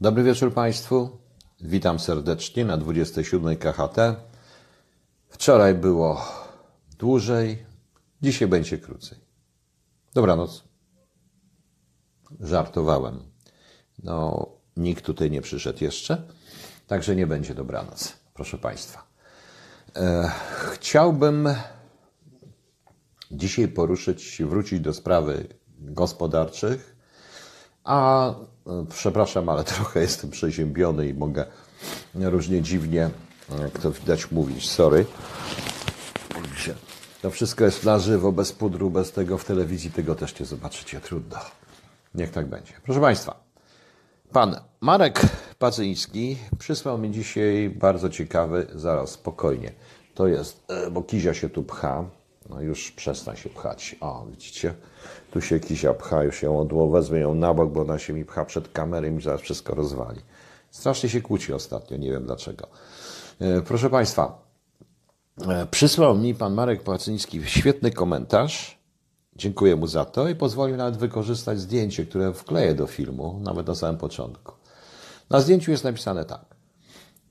Dobry wieczór Państwu. Witam serdecznie na 27 KHT. Wczoraj było dłużej, dzisiaj będzie krócej. Dobranoc. Żartowałem. No, nikt tutaj nie przyszedł jeszcze, także nie będzie dobranoc, proszę Państwa. E, chciałbym dzisiaj poruszyć, wrócić do sprawy gospodarczych, a przepraszam, ale trochę jestem przeziębiony i mogę różnie dziwnie, jak to widać, mówić. Sorry. To wszystko jest na żywo, bez pudru, bez tego w telewizji, tego też nie zobaczycie. Trudno. Niech tak będzie. Proszę Państwa, pan Marek Pacyński przysłał mi dzisiaj bardzo ciekawy, zaraz spokojnie. To jest, e, bo Kizia się tu pcha. No już przestań się pchać. O, widzicie? Tu się Kizia pcha, już ją odło, wezmę ją na bok, bo ona się mi pcha przed kamerą i mi zaraz wszystko rozwali. Strasznie się kłóci ostatnio, nie wiem dlaczego. E, proszę Państwa, e, przysłał mi pan Marek Pacyński świetny komentarz. Dziękuję mu za to i pozwolił nawet wykorzystać zdjęcie, które wkleję do filmu, nawet na samym początku. Na zdjęciu jest napisane tak.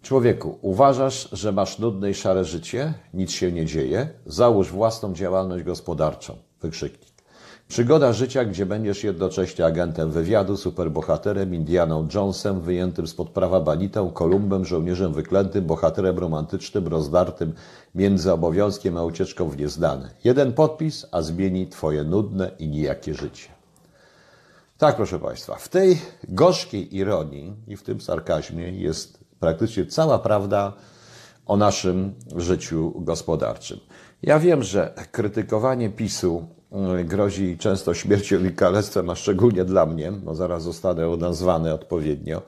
Człowieku, uważasz, że masz nudne i szare życie? Nic się nie dzieje? Załóż własną działalność gospodarczą. Wykrzyknik. Przygoda życia, gdzie będziesz jednocześnie agentem wywiadu, superbohaterem, Indianą Jonesem, wyjętym spod prawa banitą, Kolumbem, żołnierzem wyklętym, bohaterem romantycznym, rozdartym między obowiązkiem a ucieczką w nieznane. Jeden podpis, a zmieni twoje nudne i nijakie życie. Tak, proszę Państwa, w tej gorzkiej ironii i w tym sarkazmie jest praktycznie cała prawda o naszym życiu gospodarczym. Ja wiem, że krytykowanie PiSu grozi często śmiercią i kalectwem, a szczególnie dla mnie, bo zaraz zostanę nazwany odpowiednio.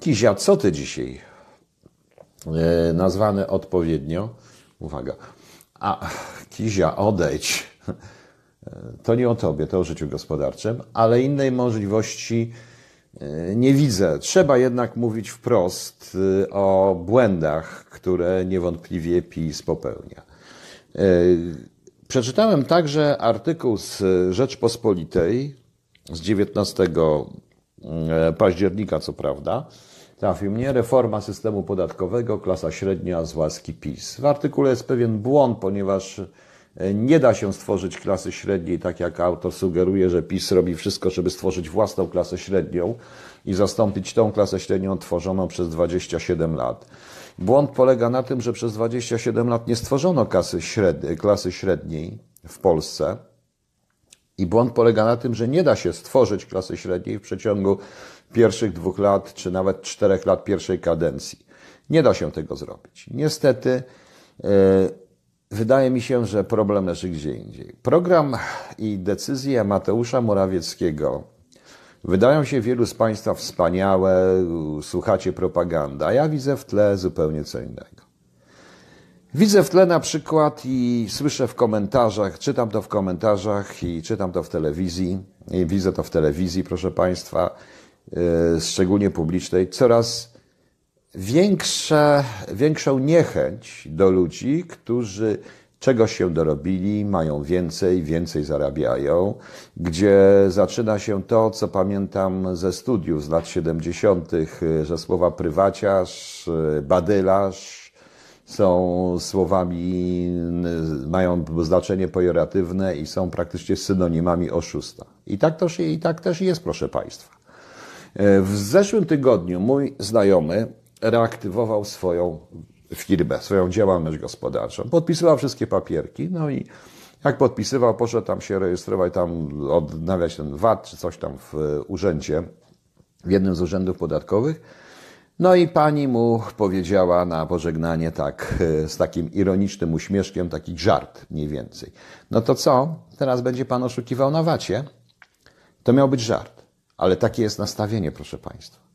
Kizia, co ty dzisiaj e, nazwany odpowiednio? Uwaga. A, Kizia, odejdź. To nie o tobie, to o życiu gospodarczym, ale innej możliwości e, nie widzę. Trzeba jednak mówić wprost e, o błędach, które niewątpliwie PiS popełnia. Przeczytałem także artykuł z Rzeczpospolitej z 19 e, października, co prawda. Trafił mnie reforma systemu podatkowego, klasa średnia z łaski PiS. W artykule jest pewien błąd, ponieważ e, nie da się stworzyć klasy średniej, tak jak autor sugeruje, że PiS robi wszystko, żeby stworzyć własną klasę średnią i zastąpić tą klasę średnią tworzoną przez 27 lat. Błąd polega na tym, że przez 27 lat nie stworzono klasy, średniej, klasy średniej w Polsce. I błąd polega na tym, że nie da się stworzyć klasy średniej w przeciągu pierwszych dwóch lat, czy nawet czterech lat pierwszej kadencji. Nie da się tego zrobić. Niestety, yy, wydaje mi się, że problem leży gdzie indziej. Program i decyzje Mateusza Morawieckiego Wydają się wielu z Państwa wspaniałe, słuchacie propagandy, a ja widzę w tle zupełnie co innego. Widzę w tle na przykład i słyszę w komentarzach, czytam to w komentarzach i czytam to w telewizji, widzę to w telewizji, proszę Państwa, yy, szczególnie publicznej, coraz większe, większą niechęć do ludzi, którzy czegoś się dorobili, mają więcej, więcej zarabiają, gdzie zaczyna się to, co pamiętam ze studiów z lat 70., że słowa prywaciarz, badylarz są słowami, mają znaczenie pejoratywne i są praktycznie synonimami oszusta. I tak, to, I tak też jest, proszę Państwa. W zeszłym tygodniu mój znajomy reaktywował swoją firmę, swoją działalność gospodarczą. Podpisywał wszystkie papierki, no i jak podpisywał, poszedł tam się rejestrować, tam odnawiać ten VAT czy coś tam w urzędzie, w jednym z urzędów podatkowych. No i pani mu powiedziała na pożegnanie tak, z takim ironicznym uśmieszkiem, taki żart mniej więcej. No to co? Teraz będzie pan oszukiwał na wacie? To miał być żart, ale takie jest nastawienie, proszę państwa.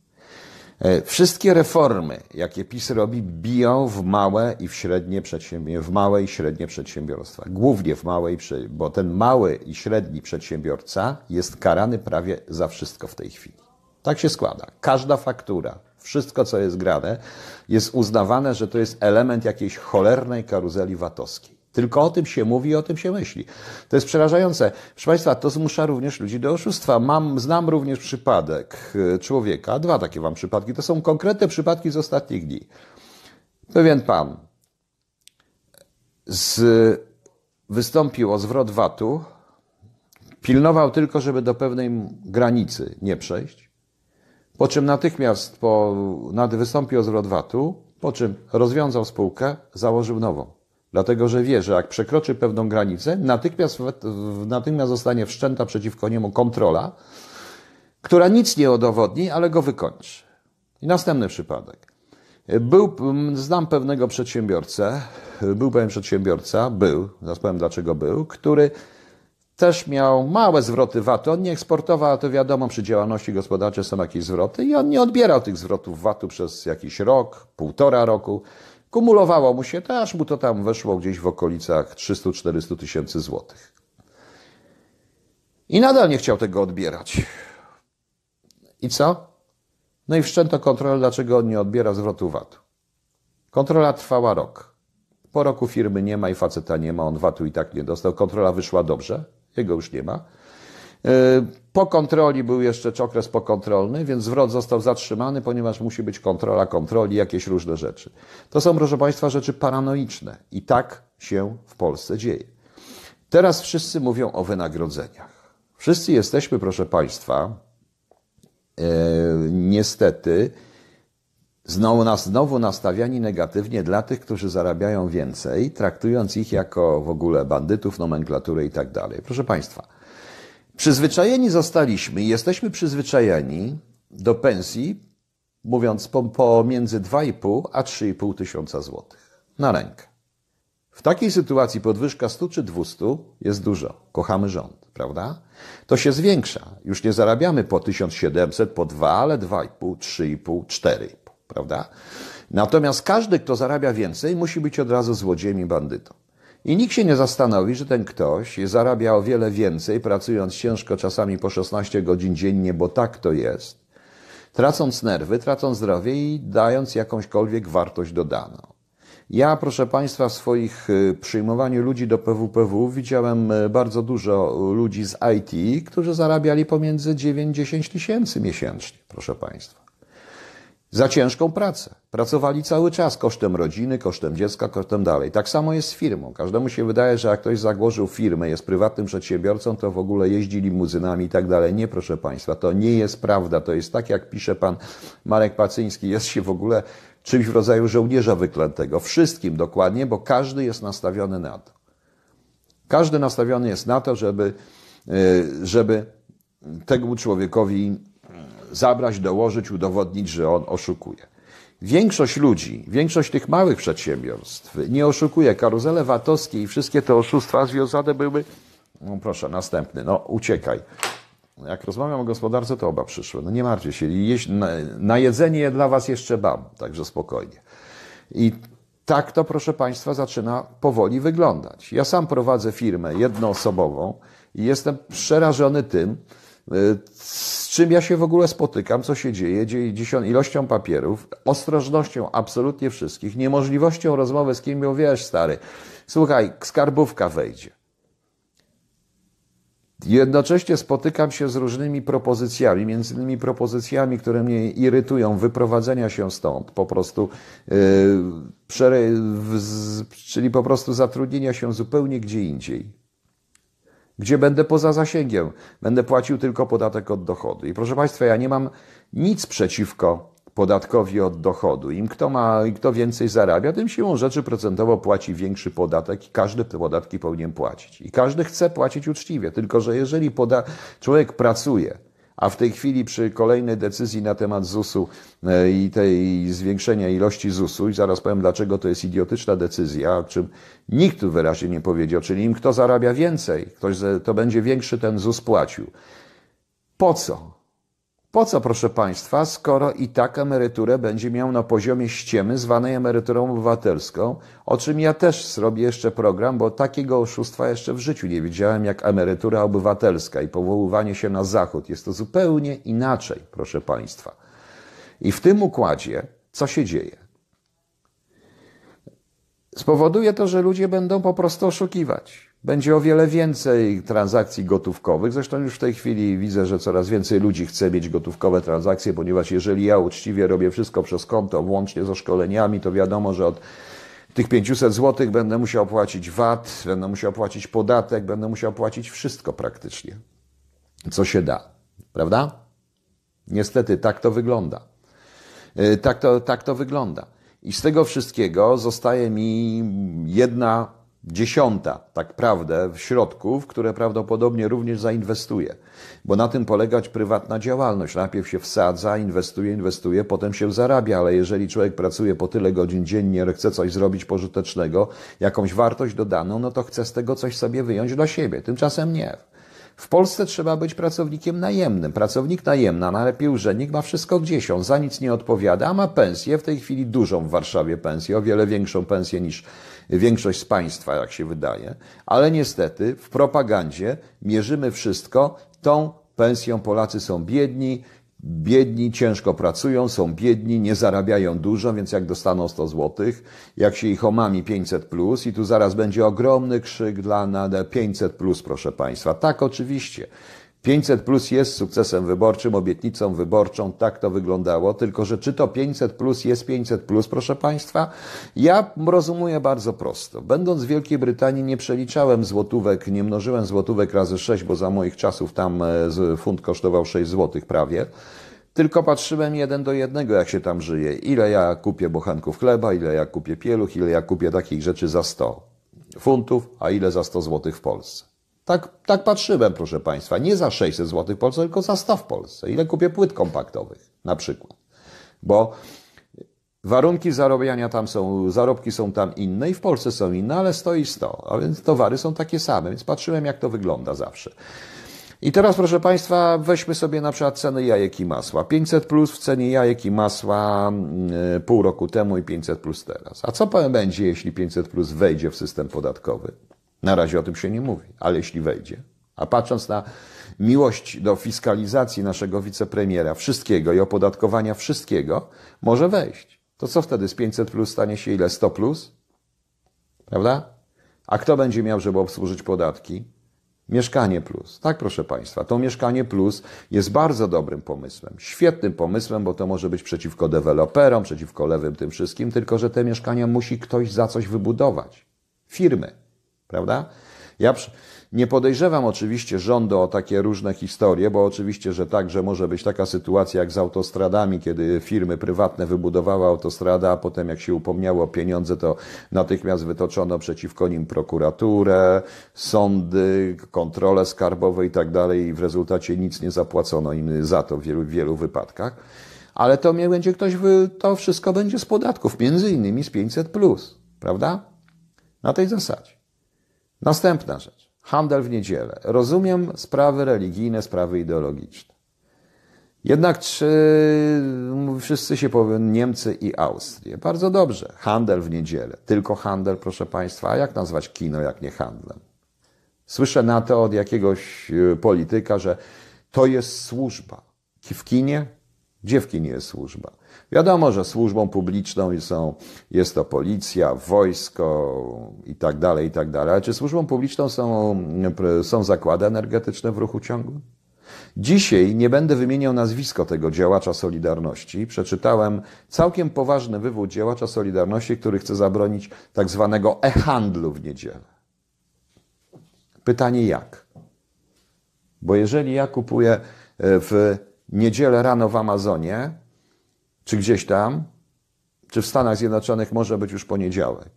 E, wszystkie reformy, jakie PiS robi, biją w małe i w średnie przedsiębiorstwa, w małe i średnie przedsiębiorstwa. Głównie w małe i bo ten mały i średni przedsiębiorca jest karany prawie za wszystko w tej chwili. Tak się składa. Każda faktura, wszystko co jest grane, jest uznawane, że to jest element jakiejś cholernej karuzeli VAT-owskiej. Tylko o tym się mówi i o tym się myśli. To jest przerażające. Proszę Państwa, to zmusza również ludzi do oszustwa. Mam, znam również przypadek e, człowieka, dwa takie Wam przypadki, to są konkretne przypadki z ostatnich dni. Pewien pan z, wystąpił o zwrot VAT-u, pilnował tylko, żeby do pewnej granicy nie przejść, po czym natychmiast po, wystąpił o zwrot VAT-u, po czym rozwiązał spółkę, założył nową. Dlatego, że wie, że jak przekroczy pewną granicę, natychmiast, natychmiast zostanie wszczęta przeciwko niemu kontrola, która nic nie udowodni, ale go wykończy. I następny przypadek. Był, znam pewnego przedsiębiorcę, był pewien przedsiębiorca, był, zaraz powiem dlaczego był, który też miał małe zwroty VAT-u. On nie eksportował, a to wiadomo, przy działalności gospodarczej są jakieś zwroty i on nie odbierał tych zwrotów VAT-u przez jakiś rok, półtora roku. Kumulowało mu się to, aż mu to tam weszło gdzieś w okolicach 300-400 tysięcy złotych. I nadal nie chciał tego odbierać. I co? No i wszczęto kontrolę, dlaczego on nie odbiera zwrotu VAT-u. Kontrola trwała rok. Po roku firmy nie ma i faceta nie ma, on VAT-u i tak nie dostał. Kontrola wyszła dobrze, jego już nie ma. E, po kontroli był jeszcze okres pokontrolny, więc zwrot został zatrzymany, ponieważ musi być kontrola kontroli, jakieś różne rzeczy. To są, proszę Państwa, rzeczy paranoiczne i tak się w Polsce dzieje. Teraz wszyscy mówią o wynagrodzeniach. Wszyscy jesteśmy, proszę Państwa, e, niestety, znowu, znowu nastawiani negatywnie dla tych, którzy zarabiają więcej, traktując ich jako w ogóle bandytów, nomenklatury i tak dalej. Proszę Państwa, Przyzwyczajeni zostaliśmy i jesteśmy przyzwyczajeni do pensji, mówiąc pomiędzy 2,5 a 3,5 tysiąca złotych na rękę. W takiej sytuacji podwyżka 100 czy 200 jest dużo. Kochamy rząd, prawda? To się zwiększa. Już nie zarabiamy po 1700, po 2, ale 2,5, 3,5, 4,5, prawda? Natomiast każdy, kto zarabia więcej, musi być od razu złodziejem i bandytą. I nikt się nie zastanowi, że ten ktoś zarabia o wiele więcej, pracując ciężko, czasami po 16 godzin dziennie, bo tak to jest, tracąc nerwy, tracąc zdrowie i dając jakąśkolwiek wartość dodaną. Ja, proszę Państwa, w swoich y, przyjmowaniu ludzi do PWPW widziałem y, bardzo dużo ludzi z IT, którzy zarabiali pomiędzy 9-10 tysięcy miesięcznie, proszę Państwa za ciężką pracę. Pracowali cały czas kosztem rodziny, kosztem dziecka, kosztem dalej. Tak samo jest z firmą. Każdemu się wydaje, że jak ktoś zagłożył firmę, jest prywatnym przedsiębiorcą, to w ogóle jeździ limuzynami i tak dalej. Nie, proszę Państwa, to nie jest prawda. To jest tak, jak pisze pan Marek Pacyński, jest się w ogóle czymś w rodzaju żołnierza wyklętego. Wszystkim dokładnie, bo każdy jest nastawiony na to. Każdy nastawiony jest na to, żeby, y, żeby temu człowiekowi zabrać, dołożyć, udowodnić, że on oszukuje. Większość ludzi, większość tych małych przedsiębiorstw nie oszukuje. Karuzele VAT-owskie i wszystkie te oszustwa związane były. No proszę, następny, no uciekaj. Jak rozmawiam o gospodarce, to oba przyszły. No nie martwcie się, na, na jedzenie dla was jeszcze mam, także spokojnie. I tak to, proszę Państwa, zaczyna powoli wyglądać. Ja sam prowadzę firmę jednoosobową i jestem przerażony tym, z czym ja się w ogóle spotykam, co się dzieje, dzieje ilością papierów, ostrożnością absolutnie wszystkich, niemożliwością rozmowy z kim, bo wiesz, stary, słuchaj, skarbówka wejdzie. Jednocześnie spotykam się z różnymi propozycjami, między innymi propozycjami, które mnie irytują, wyprowadzenia się stąd, po prostu, yy, czyli po prostu zatrudnienia się zupełnie gdzie indziej gdzie będę poza zasięgiem, będę płacił tylko podatek od dochodu. I proszę Państwa, ja nie mam nic przeciwko podatkowi od dochodu. Im kto ma, i kto więcej zarabia, tym siłą rzeczy procentowo płaci większy podatek i każdy te podatki powinien płacić. I każdy chce płacić uczciwie, tylko że jeżeli poda człowiek pracuje, a w tej chwili przy kolejnej decyzji na temat ZUS-u e, i tej zwiększenia ilości ZUS-u, i zaraz powiem dlaczego to jest idiotyczna decyzja, o czym nikt tu wyraźnie nie powiedział, czyli im kto zarabia więcej, ktoś to będzie większy ten ZUS płacił. Po co? Po co, proszę Państwa, skoro i tak emeryturę będzie miał na poziomie ściemy, zwanej emeryturą obywatelską, o czym ja też zrobię jeszcze program, bo takiego oszustwa jeszcze w życiu nie widziałem jak emerytura obywatelska i powoływanie się na Zachód. Jest to zupełnie inaczej, proszę Państwa. I w tym układzie, co się dzieje? spowoduje to, że ludzie będą po prostu oszukiwać. Będzie o wiele więcej transakcji gotówkowych. Zresztą już w tej chwili widzę, że coraz więcej ludzi chce mieć gotówkowe transakcje, ponieważ jeżeli ja uczciwie robię wszystko przez konto, włącznie ze szkoleniami, to wiadomo, że od tych 500 zł będę musiał płacić VAT, będę musiał płacić podatek, będę musiał płacić wszystko praktycznie, co się da. Prawda? Niestety tak to wygląda. Y, tak to, tak to wygląda. I z tego wszystkiego zostaje mi jedna dziesiąta, tak prawdę, środków, które prawdopodobnie również zainwestuje. Bo na tym polegać prywatna działalność. Najpierw się wsadza, inwestuje, inwestuje, potem się zarabia, ale jeżeli człowiek pracuje po tyle godzin dziennie, chce coś zrobić pożytecznego, jakąś wartość dodaną, no to chce z tego coś sobie wyjąć dla siebie. Tymczasem nie. W Polsce trzeba być pracownikiem najemnym. Pracownik najemny, a najlepiej urzędnik ma wszystko gdzieś. On za nic nie odpowiada, a ma pensję, w tej chwili dużą w Warszawie pensję, o wiele większą pensję niż większość z Państwa, jak się wydaje. Ale niestety w propagandzie mierzymy wszystko tą pensją. Polacy są biedni, Biedni ciężko pracują, są biedni, nie zarabiają dużo, więc jak dostaną 100 złotych, jak się ich omami 500 plus i tu zaraz będzie ogromny krzyk dla na 500 plus, proszę Państwa. Tak, oczywiście. 500 plus jest sukcesem wyborczym, obietnicą wyborczą, tak to wyglądało, tylko że czy to 500 plus jest 500 plus, proszę Państwa? Ja rozumuję bardzo prosto. Będąc w Wielkiej Brytanii nie przeliczałem złotówek, nie mnożyłem złotówek razy 6, bo za moich czasów tam e, funt kosztował 6 złotych prawie. Tylko patrzyłem jeden do jednego, jak się tam żyje. Ile ja kupię bochanków chleba, ile ja kupię pieluch, ile ja kupię takich rzeczy za 100 funtów, a ile za 100 złotych w Polsce. Tak, tak patrzyłem, proszę Państwa. Nie za 600 zł w Polsce, tylko za 100 w Polsce. Ile kupię płyt kompaktowych, na przykład. Bo warunki zarobiania tam są, zarobki są tam inne i w Polsce są inne, ale 100 i 100. A więc towary są takie same, więc patrzyłem, jak to wygląda zawsze. I teraz, proszę Państwa, weźmy sobie na przykład ceny jajek i masła. 500 plus w cenie jajek i masła mm, pół roku temu i 500 plus teraz. A co będzie, jeśli 500 plus wejdzie w system podatkowy? Na razie o tym się nie mówi, ale jeśli wejdzie, a patrząc na miłość do fiskalizacji naszego wicepremiera, wszystkiego i opodatkowania wszystkiego, może wejść. To co wtedy z 500 plus stanie się ile? 100 plus? Prawda? A kto będzie miał, żeby obsłużyć podatki? Mieszkanie Plus. Tak, proszę Państwa, to Mieszkanie Plus jest bardzo dobrym pomysłem, świetnym pomysłem, bo to może być przeciwko deweloperom, przeciwko lewym tym wszystkim, tylko że te mieszkania musi ktoś za coś wybudować. Firmy prawda? Ja nie podejrzewam oczywiście rządu o takie różne historie, bo oczywiście, że także może być taka sytuacja jak z autostradami, kiedy firmy prywatne wybudowały autostradę, a potem jak się upomniało o pieniądze, to natychmiast wytoczono przeciwko nim prokuraturę, sądy, kontrole skarbowe i tak dalej i w rezultacie nic nie zapłacono im za to w wielu, w wielu wypadkach. Ale to mnie będzie ktoś, to wszystko będzie z podatków, między innymi z 500+, plus, prawda? Na tej zasadzie. Następna rzecz. Handel w niedzielę. Rozumiem sprawy religijne, sprawy ideologiczne. Jednak czy wszyscy się powiedzą Niemcy i Austrię? Bardzo dobrze. Handel w niedzielę. Tylko handel, proszę Państwa. A jak nazwać kino, jak nie handlem? Słyszę na to od jakiegoś y, polityka, że to jest służba. W kinie? Gdzie w kinie jest służba? Wiadomo, że służbą publiczną są, jest to policja, wojsko i tak dalej, i tak dalej. Ale czy służbą publiczną są, są zakłady energetyczne w ruchu ciągłym? Dzisiaj nie będę wymieniał nazwisko tego działacza Solidarności. Przeczytałem całkiem poważny wywód działacza Solidarności, który chce zabronić tak zwanego e-handlu w niedzielę. Pytanie jak? Bo jeżeli ja kupuję e, w niedzielę rano w Amazonie, czy gdzieś tam, czy w Stanach Zjednoczonych może być już poniedziałek.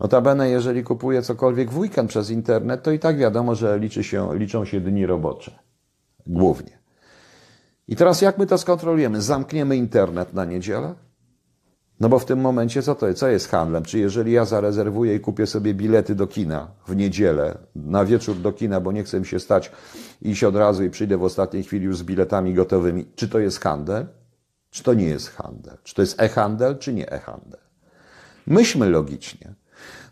Notabene, jeżeli kupuję cokolwiek w weekend przez internet, to i tak wiadomo, że liczy się, liczą się dni robocze. Głównie. I teraz jak my to skontrolujemy? Zamkniemy internet na niedzielę? No bo w tym momencie co to jest? Co jest handlem? Czy jeżeli ja zarezerwuję i kupię sobie bilety do kina w niedzielę, na wieczór do kina, bo nie chcę mi się stać, iść od razu i przyjdę w ostatniej chwili już z biletami gotowymi, czy to jest handel? Czy to nie jest handel? Czy to jest e-handel, czy nie e-handel? Myślmy logicznie.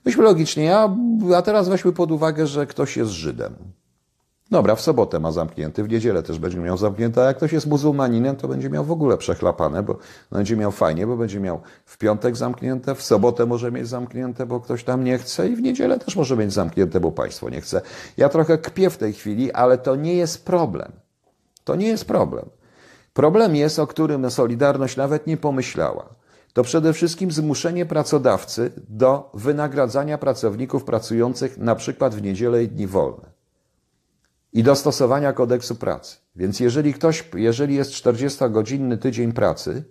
Myślmy logicznie. Ja, a teraz weźmy pod uwagę, że ktoś jest Żydem. Dobra, w sobotę ma zamknięty, w niedzielę też będzie miał zamknięte, a jak ktoś jest muzułmaninem, to będzie miał w ogóle przechlapane, bo będzie miał fajnie, bo będzie miał w piątek zamknięte, w sobotę może mieć zamknięte, bo ktoś tam nie chce i w niedzielę też może mieć zamknięte, bo państwo nie chce. Ja trochę kpię w tej chwili, ale to nie jest problem. To nie jest problem. Problem jest, o którym Solidarność nawet nie pomyślała. To przede wszystkim zmuszenie pracodawcy do wynagradzania pracowników pracujących na przykład w niedzielę i dni wolne i dostosowania kodeksu pracy. Więc jeżeli ktoś, jeżeli jest 40-godzinny tydzień pracy,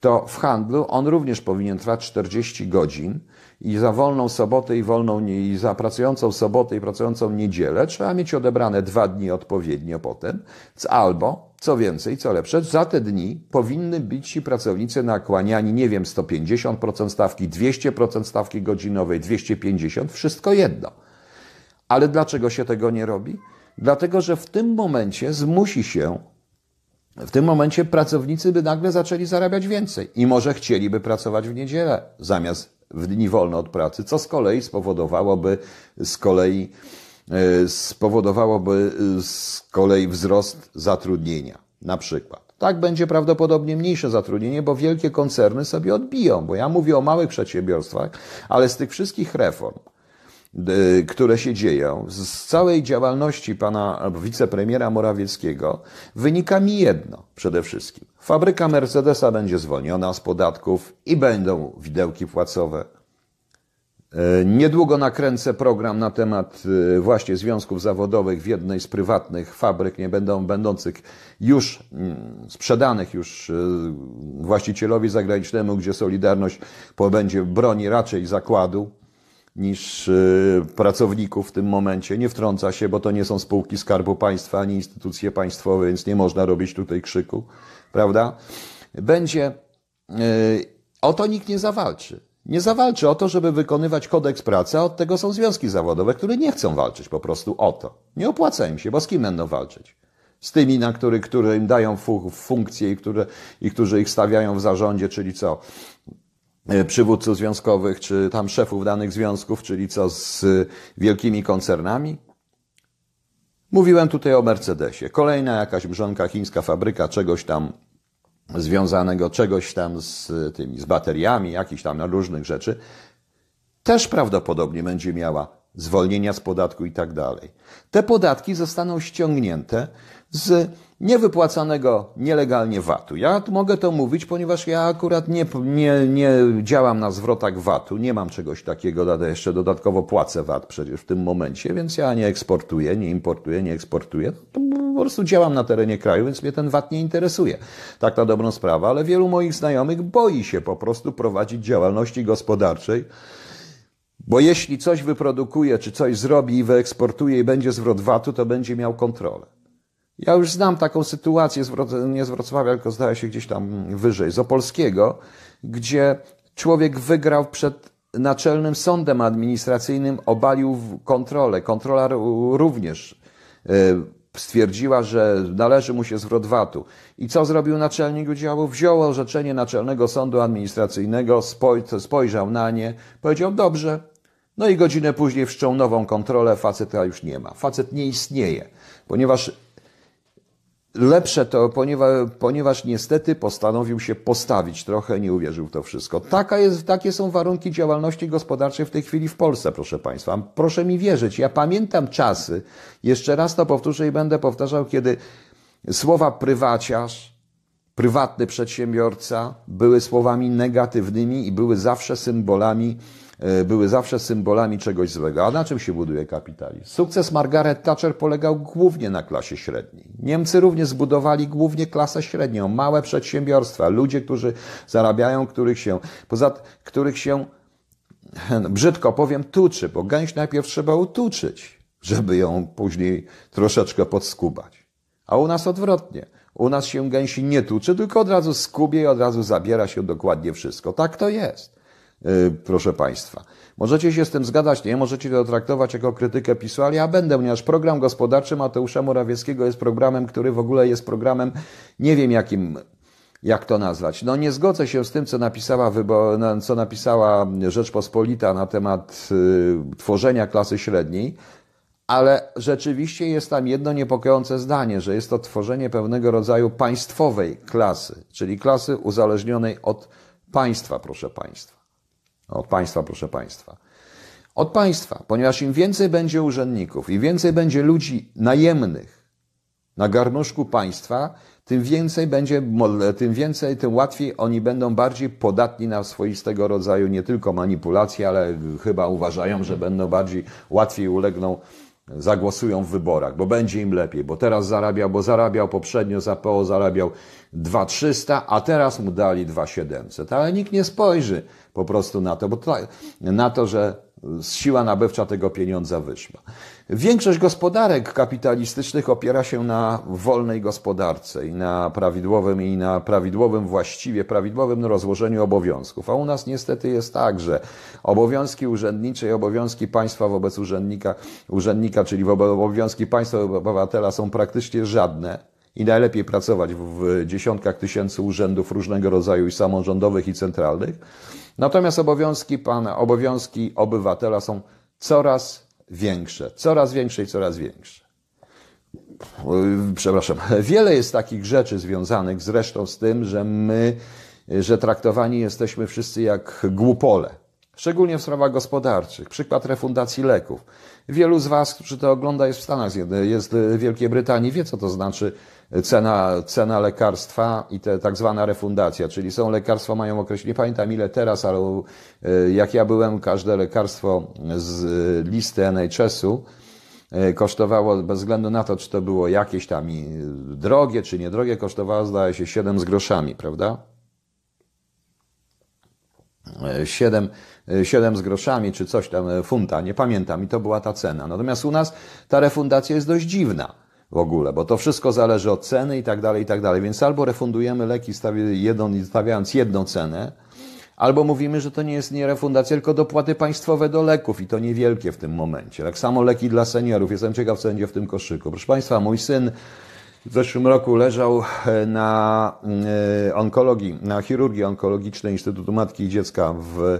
to w handlu on również powinien trwać 40 godzin i za wolną sobotę i wolną i za pracującą sobotę i pracującą niedzielę trzeba mieć odebrane dwa dni odpowiednio potem, albo co więcej, co lepsze, za te dni powinny być ci pracownicy nakłaniani, nie wiem, 150% stawki, 200% stawki godzinowej, 250, wszystko jedno. Ale dlaczego się tego nie robi? Dlatego, że w tym momencie zmusi się, w tym momencie pracownicy by nagle zaczęli zarabiać więcej i może chcieliby pracować w niedzielę zamiast w dni wolne od pracy, co z kolei spowodowałoby z kolei e, spowodowałoby e, z kolei wzrost zatrudnienia, na przykład. Tak będzie prawdopodobnie mniejsze zatrudnienie, bo wielkie koncerny sobie odbiją, bo ja mówię o małych przedsiębiorstwach, ale z tych wszystkich reform, które się dzieją, z całej działalności pana wicepremiera Morawieckiego, wynika mi jedno przede wszystkim. Fabryka Mercedesa będzie zwolniona z podatków i będą widełki płacowe. E, niedługo nakręcę program na temat e, właśnie związków zawodowych w jednej z prywatnych fabryk, nie będą będących już mm, sprzedanych już e, właścicielowi zagranicznemu, gdzie Solidarność będzie broni raczej zakładu niż y, pracowników w tym momencie. Nie wtrąca się, bo to nie są spółki Skarbu Państwa ani instytucje państwowe, więc nie można robić tutaj krzyku, prawda? Będzie, y, o to nikt nie zawalczy. Nie zawalczy o to, żeby wykonywać kodeks pracy, a od tego są związki zawodowe, które nie chcą walczyć po prostu o to. Nie opłaca im się, bo z kim będą walczyć? Z tymi, na który, które im dają funkcje i, które, i którzy ich stawiają w zarządzie, czyli co? E, przywódców związkowych, czy tam szefów danych związków, czyli co z wielkimi koncernami. Mówiłem tutaj o Mercedesie. Kolejna jakaś brzonka chińska fabryka czegoś tam związanego, czegoś tam z tymi, z bateriami, jakichś tam różnych rzeczy, też prawdopodobnie będzie miała zwolnienia z podatku i tak dalej. Te podatki zostaną ściągnięte z niewypłacanego nielegalnie VAT-u. Ja mogę to mówić, ponieważ ja akurat nie, nie, nie działam na zwrotach VAT-u, nie mam czegoś takiego, jeszcze dodatkowo płacę VAT przecież w tym momencie, więc ja nie eksportuję, nie importuję, nie eksportuję. To po prostu działam na terenie kraju, więc mnie ten VAT nie interesuje. Tak na dobrą sprawę, ale wielu moich znajomych boi się po prostu prowadzić działalności gospodarczej, bo jeśli coś wyprodukuje, czy coś zrobi i wyeksportuje i będzie zwrot VAT-u, to będzie miał kontrolę. Ja już znam taką sytuację, nie z Wrocławia, tylko zdaje się gdzieś tam wyżej, z Opolskiego, gdzie człowiek wygrał przed Naczelnym Sądem Administracyjnym, obalił kontrolę. Kontrola również e, stwierdziła, że należy mu się zwrot VAT-u. I co zrobił naczelnik wydziału? Wziął orzeczenie Naczelnego Sądu Administracyjnego, spojrzał na nie, powiedział dobrze. No i godzinę później wszczął nową kontrolę, faceta już nie ma. Facet nie istnieje, ponieważ lepsze to, ponieważ, ponieważ niestety postanowił się postawić trochę, nie uwierzył w to wszystko. Taka jest, takie są warunki działalności gospodarczej w tej chwili w Polsce, proszę Państwa. Proszę mi wierzyć, ja pamiętam czasy, jeszcze raz to powtórzę i będę powtarzał, kiedy słowa prywaciarz, prywatny przedsiębiorca były słowami negatywnymi i były zawsze symbolami były zawsze symbolami czegoś złego. A na czym się buduje kapitalizm? Sukces Margaret Thatcher polegał głównie na klasie średniej. Niemcy również zbudowali głównie klasę średnią, małe przedsiębiorstwa, ludzie, którzy zarabiają, których się, poza których się, brzydko powiem, tuczy, bo gęś najpierw trzeba utuczyć, żeby ją później troszeczkę podskubać. A u nas odwrotnie. U nas się gęsi nie tuczy, tylko od razu skubie i od razu zabiera się dokładnie wszystko. Tak to jest. Y, proszę Państwa. Możecie się z tym zgadzać, nie możecie to traktować jako krytykę PiSu, ale ja będę, ponieważ program gospodarczy Mateusza Morawieckiego jest programem, który w ogóle jest programem, nie wiem jakim, jak to nazwać. No nie zgodzę się z tym, co napisała, co napisała Rzeczpospolita na temat y, tworzenia klasy średniej, ale rzeczywiście jest tam jedno niepokojące zdanie, że jest to tworzenie pewnego rodzaju państwowej klasy, czyli klasy uzależnionej od państwa, proszę państwa. Od państwa, proszę państwa. Od państwa, ponieważ im więcej będzie urzędników i więcej będzie ludzi najemnych na garnuszku państwa, tym więcej będzie, tym więcej, tym łatwiej oni będą bardziej podatni na swoistego rodzaju nie tylko manipulacje, ale chyba uważają, że będą bardziej łatwiej ulegną zagłosują w wyborach, bo będzie im lepiej, bo teraz zarabiał, bo zarabiał poprzednio za PO zarabiał 2300, a teraz mu dali 2700. Ale nikt nie spojrzy po prostu na to, bo to, na to, że siła nabywcza tego pieniądza wyszła. Większość gospodarek kapitalistycznych opiera się na wolnej gospodarce i na prawidłowym i na prawidłowym, właściwie prawidłowym rozłożeniu obowiązków. A u nas niestety jest tak, że obowiązki urzędnicze i obowiązki państwa wobec urzędnika, urzędnika czyli obowiązki państwa obywatela są praktycznie żadne i najlepiej pracować w dziesiątkach tysięcy urzędów różnego rodzaju i samorządowych i centralnych. Natomiast obowiązki pana, obowiązki obywatela są coraz większe, coraz większe i coraz większe. Przepraszam. Wiele jest takich rzeczy związanych zresztą z tym, że my, że traktowani jesteśmy wszyscy jak głupole. Szczególnie w sprawach gospodarczych. Przykład refundacji leków. Wielu z Was, którzy to ogląda, jest w Stanach, jest w Wielkiej Brytanii, wie co to znaczy cena, cena lekarstwa i te tak zwana refundacja, czyli są lekarstwa, mają określenie, nie pamiętam ile teraz, ale e, jak ja byłem, każde lekarstwo z listy NHS-u e, kosztowało, bez względu na to, czy to było jakieś tam drogie, czy niedrogie, kosztowało, zdaje się, 7 z groszami, prawda? 7, e, 7 z groszami, czy coś tam, funta, nie pamiętam, i to była ta cena. Natomiast u nas ta refundacja jest dość dziwna w ogóle, bo to wszystko zależy od ceny i tak dalej, i tak dalej. Więc albo refundujemy leki stawiając jedną cenę, albo mówimy, że to nie jest nie refundacja, tylko dopłaty państwowe do leków i to niewielkie w tym momencie. Tak samo leki dla seniorów. Jestem ciekaw, co będzie w tym koszyku. Proszę Państwa, mój syn w zeszłym roku leżał e, na e, onkologii, na chirurgii onkologicznej Instytutu Matki i Dziecka w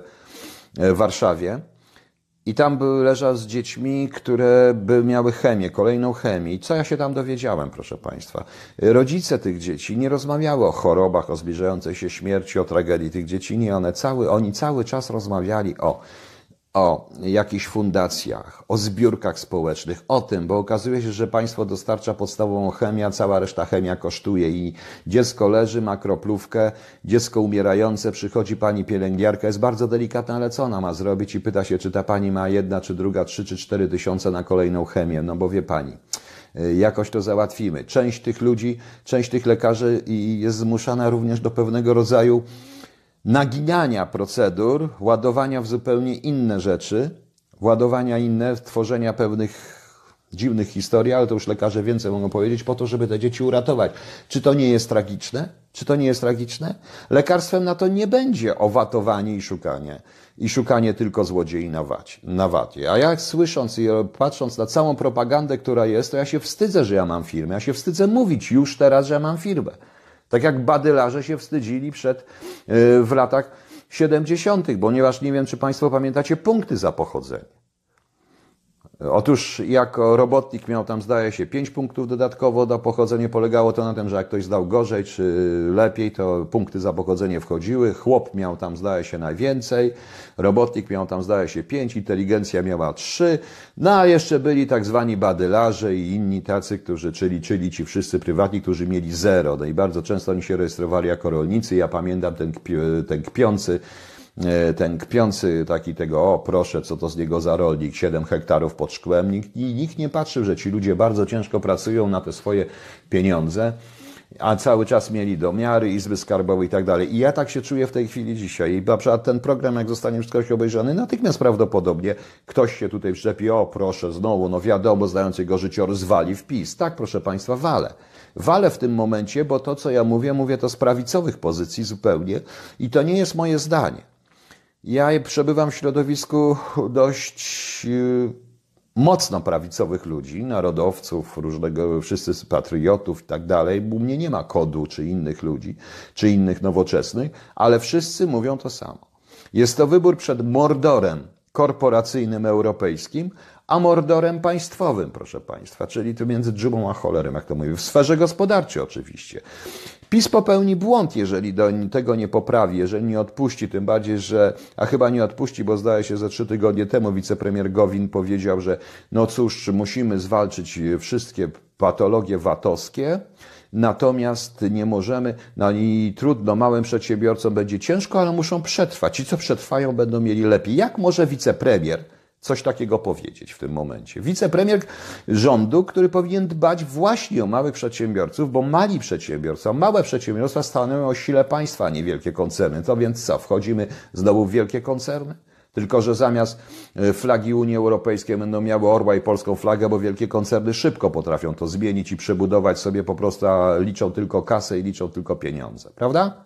e, Warszawie. I tam był, leżał z dziećmi, które by miały chemię, kolejną chemię. I co ja się tam dowiedziałem, proszę Państwa? Rodzice tych dzieci nie rozmawiały o chorobach, o zbliżającej się śmierci, o tragedii tych dzieci. Nie, one cały, oni cały czas rozmawiali o o jakichś fundacjach, o zbiórkach społecznych, o tym, bo okazuje się, że państwo dostarcza podstawową chemię, a cała reszta chemia kosztuje i dziecko leży, ma kroplówkę, dziecko umierające, przychodzi pani pielęgniarka, jest bardzo delikatna, ale co ona ma zrobić i pyta się, czy ta pani ma jedna, czy druga, trzy, czy cztery tysiące na kolejną chemię, no bo wie pani jakoś to załatwimy. Część tych ludzi, część tych lekarzy jest zmuszana również do pewnego rodzaju naginania procedur, ładowania w zupełnie inne rzeczy, ładowania inne, tworzenia pewnych dziwnych historii, ale to już lekarze więcej mogą powiedzieć, po to, żeby te dzieci uratować. Czy to nie jest tragiczne? Czy to nie jest tragiczne? Lekarstwem na to nie będzie owatowanie i szukanie. I szukanie tylko złodziei na, wacie, na watie. A jak słysząc i patrząc na całą propagandę, która jest, to ja się wstydzę, że ja mam firmę. Ja się wstydzę mówić już teraz, że ja mam firmę. Tak jak badylarze się wstydzili przed, y, w latach 70., ponieważ nie wiem, czy Państwo pamiętacie punkty za pochodzenie. Otóż jako robotnik miał tam, zdaje się, 5 punktów dodatkowo do pochodzenia. Polegało to na tym, że jak ktoś zdał gorzej czy lepiej, to punkty za pochodzenie wchodziły. Chłop miał tam, zdaje się, najwięcej. Robotnik miał tam, zdaje się, 5, inteligencja miała 3. No a jeszcze byli tak zwani badylarze i inni tacy, którzy, czyli, czyli ci wszyscy prywatni, którzy mieli zero. No i bardzo często oni się rejestrowali jako rolnicy. Ja pamiętam ten, ten kpiący ten kpiący taki tego, o proszę, co to z niego za rolnik, 7 hektarów pod szkłem. Nikt, nikt nie patrzył, że ci ludzie bardzo ciężko pracują na te swoje pieniądze, a cały czas mieli domiary, izby skarbowe i tak dalej. I ja tak się czuję w tej chwili dzisiaj. I na przykład ten program, jak zostanie ktoś obejrzany, natychmiast prawdopodobnie ktoś się tutaj wszczepi, o proszę, znowu, no wiadomo, zdając jego życiorys wali w PiS. Tak, proszę Państwa, wale. Wale w tym momencie, bo to, co ja mówię, mówię to z prawicowych pozycji zupełnie i to nie jest moje zdanie. Ja przebywam w środowisku dość y, mocno prawicowych ludzi, narodowców, różnego, wszyscy patriotów i tak dalej. U mnie nie ma kodu czy innych ludzi, czy innych nowoczesnych, ale wszyscy mówią to samo. Jest to wybór przed mordorem korporacyjnym europejskim a mordorem państwowym, proszę Państwa, czyli tu między dżumą a cholerem, jak to mówię, w sferze gospodarczej oczywiście. PiS popełni błąd, jeżeli do tego nie poprawi, jeżeli nie odpuści, tym bardziej, że, a chyba nie odpuści, bo zdaje się, że trzy tygodnie temu wicepremier Gowin powiedział, że no cóż, musimy zwalczyć wszystkie patologie VAT-owskie, natomiast nie możemy, no i trudno, małym przedsiębiorcom będzie ciężko, ale muszą przetrwać. Ci, co przetrwają, będą mieli lepiej. Jak może wicepremier coś takiego powiedzieć w tym momencie. Wicepremier rządu, który powinien dbać właśnie o małych przedsiębiorców, bo mali przedsiębiorstwa, małe przedsiębiorstwa stanowią o sile państwa, nie wielkie koncerny. To więc co, wchodzimy znowu w wielkie koncerny? Tylko, że zamiast e, flagi Unii Europejskiej będą miały orła i polską flagę, bo wielkie koncerny szybko potrafią to zmienić i przebudować sobie po prostu, a liczą tylko kasę i liczą tylko pieniądze. Prawda?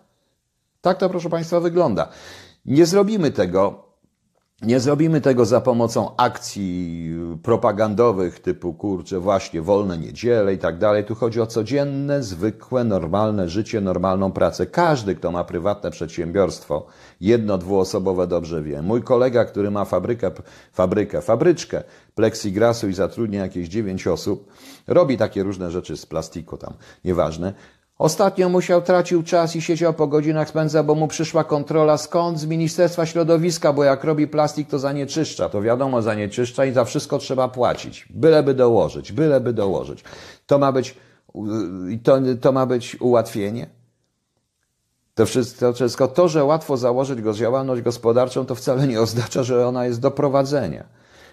Tak to, proszę Państwa, wygląda. Nie zrobimy tego nie zrobimy tego za pomocą akcji propagandowych typu kurczę właśnie wolne niedziele i tak dalej. Tu chodzi o codzienne, zwykłe, normalne życie, normalną pracę. Każdy, kto ma prywatne przedsiębiorstwo, jedno, dwuosobowe dobrze wie. Mój kolega, który ma fabrykę, fabrykę, fabryczkę plexigrasu i zatrudnia jakieś dziewięć osób, robi takie różne rzeczy z plastiku tam, nieważne. Ostatnio musiał, tracił czas i siedział po godzinach spędza, bo mu przyszła kontrola skąd? Z Ministerstwa Środowiska, bo jak robi plastik, to zanieczyszcza. To wiadomo, zanieczyszcza i za wszystko trzeba płacić. Byleby dołożyć, byleby dołożyć. To ma być, to, to ma być ułatwienie? To wszystko, to że łatwo założyć go działalność gospodarczą, to wcale nie oznacza, że ona jest do prowadzenia.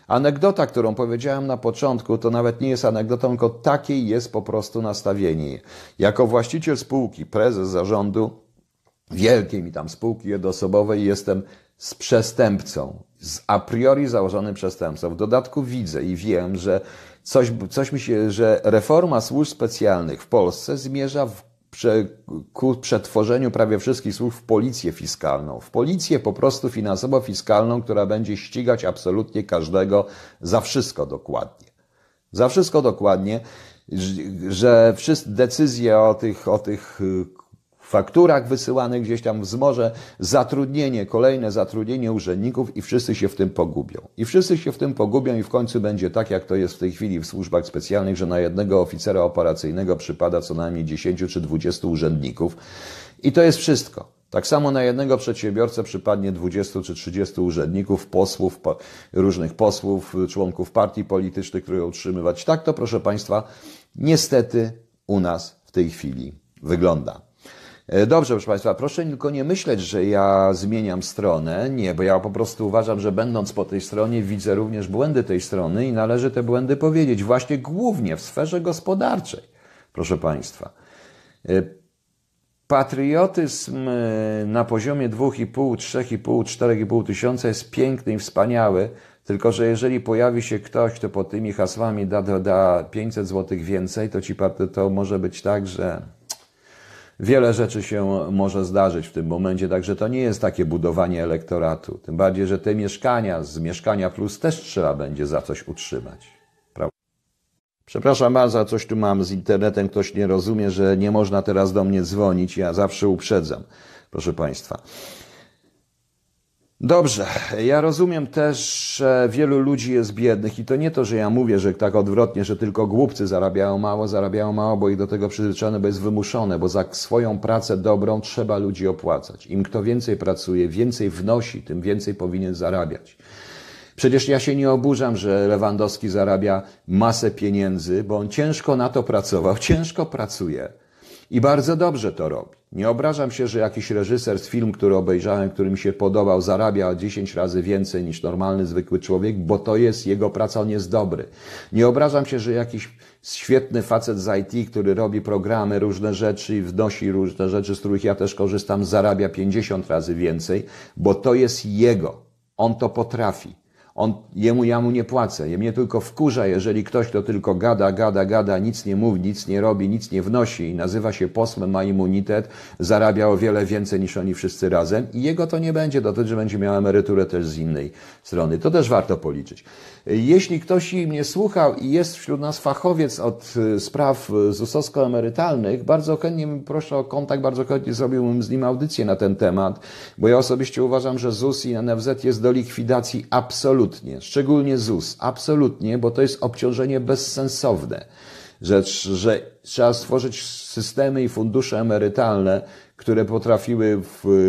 Anegdota, którą powiedziałem na początku, to nawet nie jest anegdotą, tylko takie jest po prostu nastawienie. Jako właściciel spółki, prezes zarządu wielkiej mi tam spółki jednoosobowej jestem z przestępcą, z a priori założonym przestępcą. W dodatku widzę i wiem, że coś, coś mi się, że reforma służb specjalnych w Polsce zmierza w ku przetworzeniu prawie wszystkich służb w policję fiskalną. W policję po prostu finansowo-fiskalną, która będzie ścigać absolutnie każdego za wszystko dokładnie. Za wszystko dokładnie, że wszystkie decyzje o tych, o tych fakturach wysyłanych gdzieś tam wzmoże zatrudnienie, kolejne zatrudnienie urzędników i wszyscy się w tym pogubią. I wszyscy się w tym pogubią i w końcu będzie tak, jak to jest w tej chwili w służbach specjalnych, że na jednego oficera operacyjnego przypada co najmniej 10 czy 20 urzędników. I to jest wszystko. Tak samo na jednego przedsiębiorcę przypadnie 20 czy 30 urzędników, posłów, różnych posłów, członków partii politycznych, które utrzymywać. Tak to, proszę Państwa, niestety u nas w tej chwili wygląda. E, dobrze, proszę Państwa, proszę tylko nie myśleć, że ja zmieniam stronę. Nie, bo ja po prostu uważam, że będąc po tej stronie widzę również błędy tej strony i należy te błędy powiedzieć właśnie głównie w sferze gospodarczej. Proszę Państwa. E, patriotyzm e, na poziomie 2,5, 3,5, 4,5 tysiąca jest piękny i wspaniały, tylko że jeżeli pojawi się ktoś, kto pod tymi hasłami da, da 500 zł więcej, to, ci, to może być tak, że Wiele rzeczy się może zdarzyć w tym momencie, także to nie jest takie budowanie elektoratu. Tym bardziej, że te mieszkania z mieszkania plus też trzeba będzie za coś utrzymać. Prawda? Przepraszam bardzo, coś tu mam z internetem, ktoś nie rozumie, że nie można teraz do mnie dzwonić. Ja zawsze uprzedzam, proszę Państwa. Dobrze, ja rozumiem też, że wielu ludzi jest biednych i to nie to, że ja mówię, że tak odwrotnie, że tylko głupcy zarabiają mało, zarabiają mało, bo ich do tego przyzwyczajone, bo jest wymuszone, bo za swoją pracę dobrą trzeba ludzi opłacać. Im kto więcej pracuje, więcej wnosi, tym więcej powinien zarabiać. Przecież ja się nie oburzam, że Lewandowski zarabia masę pieniędzy, bo on ciężko na to pracował, ciężko pracuje i bardzo dobrze to robi. Nie obrażam się, że jakiś reżyser z filmu, który obejrzałem, który mi się podobał, zarabia 10 razy więcej niż normalny, zwykły człowiek, bo to jest jego praca, on jest dobry. Nie obrażam się, że jakiś świetny facet z IT, który robi programy, różne rzeczy i wnosi różne rzeczy, z których ja też korzystam, zarabia 50 razy więcej, bo to jest jego. On to potrafi. On, jemu ja mu nie płacę. Mnie tylko wkurza, jeżeli ktoś, kto tylko gada, gada, gada, nic nie mówi, nic nie robi, nic nie wnosi i nazywa się posłem, ma immunitet, zarabia o wiele więcej niż oni wszyscy razem i jego to nie będzie dotyczyć, że będzie miał emeryturę też z innej strony. To też warto policzyć. Jeśli ktoś mnie słuchał i jest wśród nas fachowiec od y, spraw y, ZUS-owsko-emerytalnych, bardzo chętnie proszę o kontakt, bardzo chętnie zrobiłbym z nim audycję na ten temat, bo ja osobiście uważam, że ZUS i NFZ jest do likwidacji absolutnie absolutnie, szczególnie ZUS, absolutnie, bo to jest obciążenie bezsensowne. Że, że trzeba stworzyć systemy i fundusze emerytalne, które potrafiły,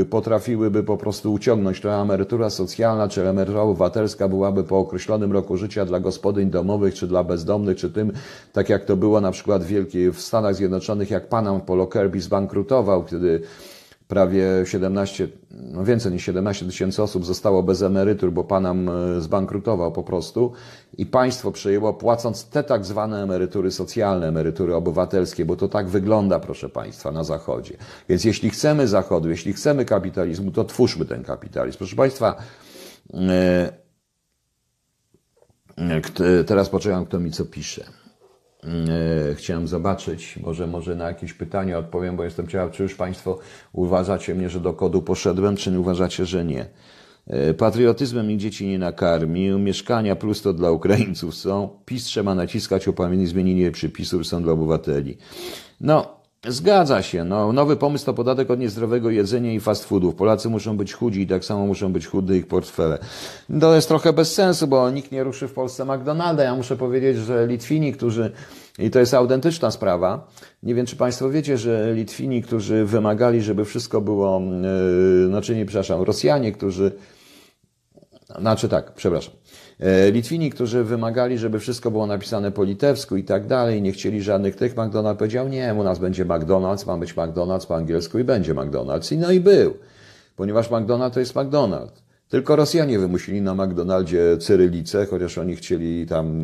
potrafiłyby po prostu uciągnąć. To emerytura socjalna czy emerytura obywatelska byłaby po określonym roku życia dla gospodyń domowych, czy dla bezdomnych, czy tym, tak jak to było na przykład w, w Stanach Zjednoczonych, jak Panam Polo Kirby zbankrutował, kiedy prawie 17, no więcej niż 17 tysięcy osób zostało bez emerytur, bo Panam e, zbankrutował po prostu i państwo przejęło płacąc te tak zwane emerytury socjalne, emerytury obywatelskie, bo to tak wygląda, proszę Państwa, na Zachodzie. Więc jeśli chcemy Zachodu, jeśli chcemy kapitalizmu, to twórzmy ten kapitalizm. Proszę Państwa, e, teraz poczekam, kto mi co pisze. E, chciałem zobaczyć, może, może na jakieś pytanie odpowiem, bo jestem ciekaw, czy już Państwo uważacie mnie, że do kodu poszedłem, czy nie uważacie, że nie. E, patriotyzmem nikt dzieci nie nakarmił, mieszkania plus to dla Ukraińców są, PiS trzeba naciskać o pamięć zmienienie przypisów są dla obywateli. No, Zgadza się. No, nowy pomysł to podatek od niezdrowego jedzenia i fast foodów. Polacy muszą być chudzi i tak samo muszą być chudy ich portfele. To jest trochę bez sensu, bo nikt nie ruszy w Polsce McDonalda. Ja muszę powiedzieć, że Litwini, którzy, i to jest autentyczna sprawa, nie wiem, czy Państwo wiecie, że Litwini, którzy wymagali, żeby wszystko było, yy, znaczy nie, przepraszam, Rosjanie, którzy, znaczy tak, przepraszam. E, Litwini, którzy wymagali, żeby wszystko było napisane po litewsku i tak dalej, nie chcieli żadnych tych, McDonald's powiedział, nie, u nas będzie McDonald's, ma być McDonald's po angielsku i będzie McDonald's. I no i był, ponieważ McDonald's to jest McDonald's. Tylko Rosjanie wymusili na McDonaldzie cyrylicę, chociaż oni chcieli tam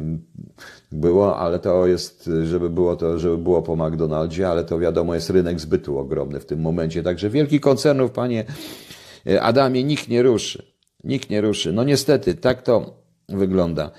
było, ale to jest, żeby było to, żeby było po McDonaldzie, ale to wiadomo jest rynek zbytu ogromny w tym momencie. Także wielkich koncernów, panie Adamie, nikt nie ruszy. Nikt nie ruszy. No niestety, tak to wygląda.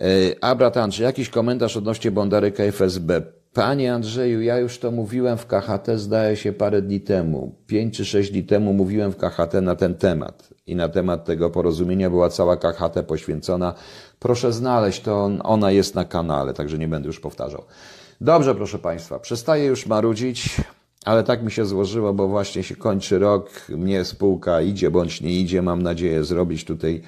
E, Abrat Andrzej, jakiś komentarz odnośnie Bondaryka FSB. Panie Andrzeju, ja już to mówiłem w KHT, zdaje się, parę dni temu. Pięć czy sześć dni temu mówiłem w KHT na ten temat. I na temat tego porozumienia była cała KHT poświęcona. Proszę znaleźć to, ona jest na kanale, także nie będę już powtarzał. Dobrze, proszę Państwa, przestaję już marudzić, ale tak mi się złożyło, bo właśnie się kończy rok, mnie spółka idzie bądź nie idzie, mam nadzieję zrobić tutaj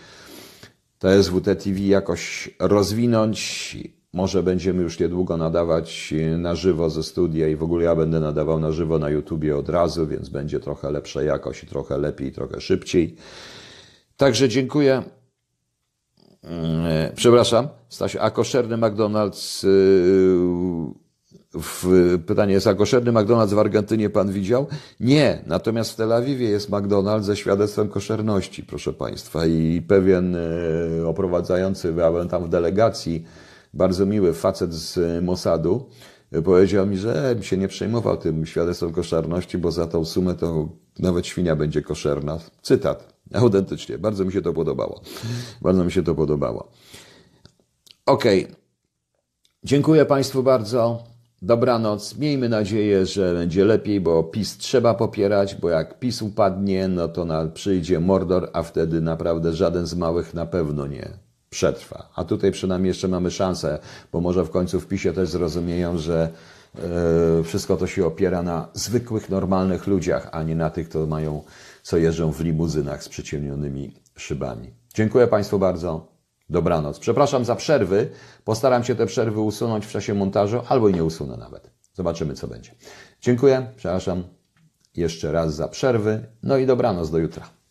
to SWT TV jakoś rozwinąć. Może będziemy już niedługo nadawać na żywo ze studia i w ogóle ja będę nadawał na żywo na YouTubie od razu, więc będzie trochę lepsza jakość trochę lepiej, trochę szybciej. Także dziękuję. Mm, przepraszam, Stasiu, a koszerny McDonald's yy, w, pytanie jest, a koszerny McDonald's w Argentynie pan widział? Nie, natomiast w Tel Awiwie jest McDonald's ze świadectwem koszerności, proszę państwa. I pewien e, oprowadzający, byłem tam w delegacji, bardzo miły facet z Mossadu, e, powiedział mi, że się nie przejmował tym świadectwem koszerności, bo za tą sumę to nawet świnia będzie koszerna. Cytat. Autentycznie. Bardzo mi się to podobało. Bardzo mi się to podobało. Okej. Okay. Dziękuję Państwu bardzo. Dobranoc. Miejmy nadzieję, że będzie lepiej, bo PiS trzeba popierać, bo jak PiS upadnie, no to na, przyjdzie Mordor, a wtedy naprawdę żaden z małych na pewno nie przetrwa. A tutaj przynajmniej jeszcze mamy szansę, bo może w końcu w PiSie też zrozumieją, że yy, wszystko to się opiera na zwykłych, normalnych ludziach, a nie na tych, co mają, co jeżdżą w limuzynach z przyciemnionymi szybami. Dziękuję Państwu bardzo. Dobranoc. Przepraszam za przerwy. Postaram się te przerwy usunąć w czasie montażu, albo i nie usunę nawet. Zobaczymy, co będzie. Dziękuję. Przepraszam jeszcze raz za przerwy. No i dobranoc do jutra.